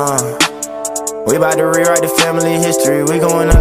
Uh, we about to rewrite the family history. We going up.